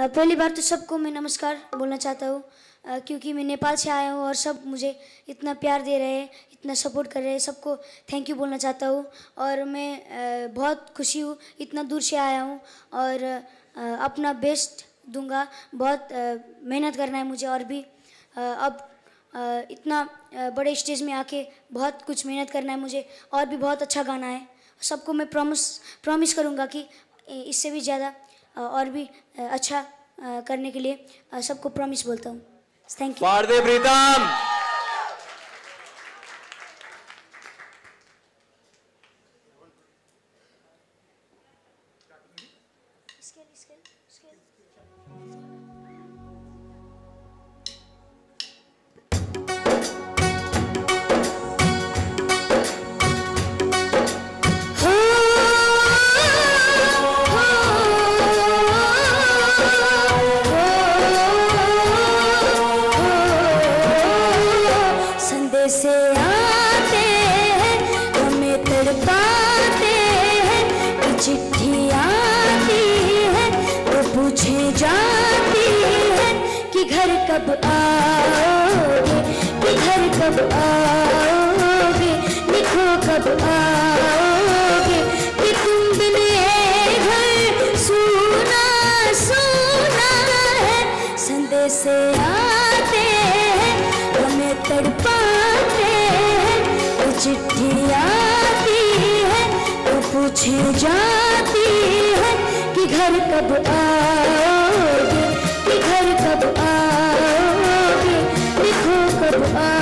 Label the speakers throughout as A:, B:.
A: पहली बार तो सबको मैं नमस्कार बोलना चाहता हूँ। क्योंकि मैं नेपाल से आया हूँ और सब मुझे इतना प्यार दे रहे हैं, इतना सपोर्ट कर रहे हैं, सबको थैंक यू बोलना चाहता हूँ। और मैं बहुत खुशी हूँ, इतना दूर से आया हूँ और अपना बेस्ट दूँगा। बहुत मेहनत करना है मुझे और भी। अब इतना बड़े स्टेज में आके बहुत कुछ मेहनत करना है मुझे और भी बहुत अच्छा गाना है। सबको मैं प्रॉमिस प्रॉमिस करूँगा कि इससे भी ज़्यादा और भी अच्छा करने के लिए सबको प्रॉमिस बोलता हूँ। थैंक यू
B: फाड़ दे प्रीतम
A: कब आओगे कि घर कब आओगे लिखो कब आओगे कि तुम बिन घर सुना सुना है, संदेश आते हैं, हमें तड़पाते हैं तो चिट्ठी आती है तो पूछे जाती है कि घर कब आओगे? लिखो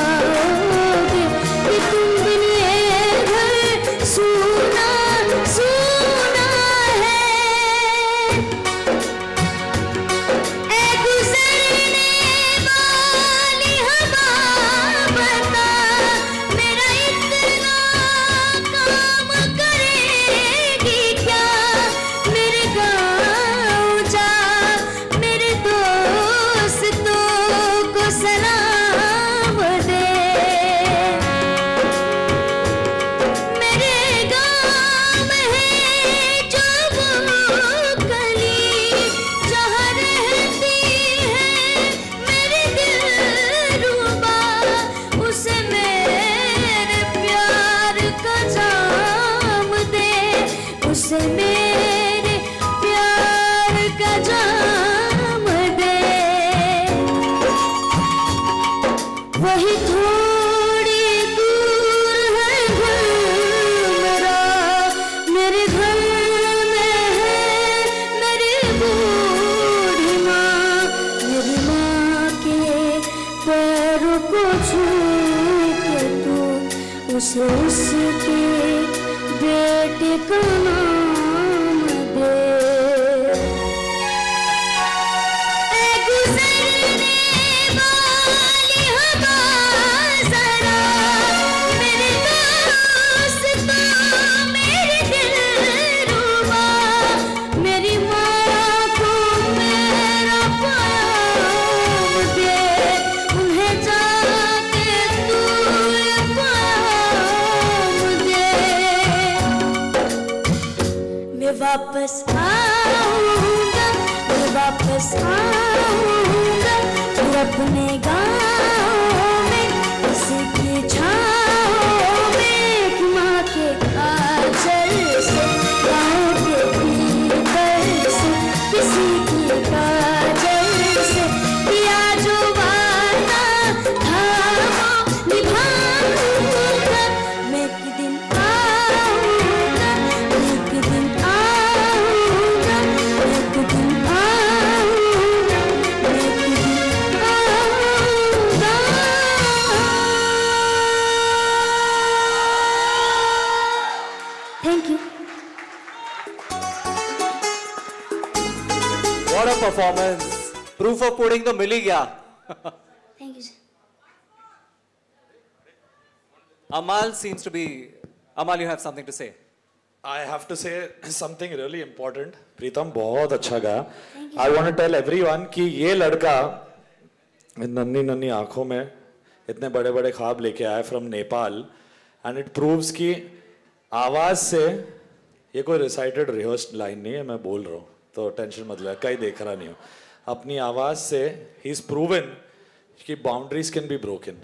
A: वापस आऊँगा मैं वापस आऊँगा तू अपने गाँव
B: What a performance! Proof of pudding तो मिल ही गया
A: thank you
B: Amal seems to be. Amal, you have something to say.
C: I have to say something really important. Pritam बहुत अच्छा गाया I want to tell everyone कि ये लड़का इन नन्ही नन्ही आँखों में इतने बड़े बड़े ख्वाब लेके आया from Nepal and it proves कि आवाज़ से ये कोई रिसाइटेड रिहर्स्ड लाइन नहीं है मैं बोल रहा हूँ तो टेंशन मत ले कहीं देख रहा नहीं हूँ। अपनी आवाज़ से ही इज़ प्रूवन कि बाउंड्रीज कैन बी ब्रोकन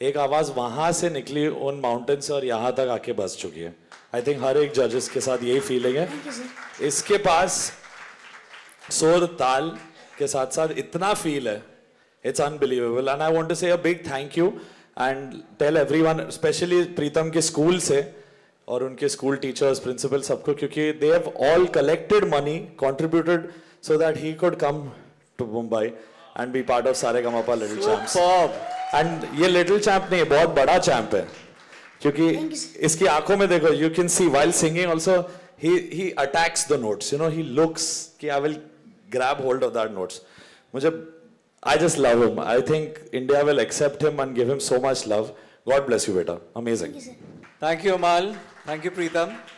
C: एक आवाज़ वहाँ से निकली उन माउंटेन से और यहाँ तक आके बस चुकी है। आई थिंक हर एक जजेस के साथ यही फीलिंग है। इसके पास सुर ताल के साथ साथ इतना फील है। It's unbelievable and I want to say big thank you and tell every one specially Pritam के स्कूल से और उनके स्कूल टीचर्स प्रिंसिपल सबको क्योंकि they have all collected money contributed so that he could come to Mumbai and be part of सारे कमापा little
B: champ
C: and ये little champ नहीं है बहुत बड़ा चैम्प है। क्योंकि इसकी आँखों में देखो you can see while singing also he attacks the notes you know he looks कि I will grab hold of that notes मुझे I just love him I think India will accept him and give him so much love God bless you बेटा. Amazing
A: thank you
B: Amal Thank you, Preetham.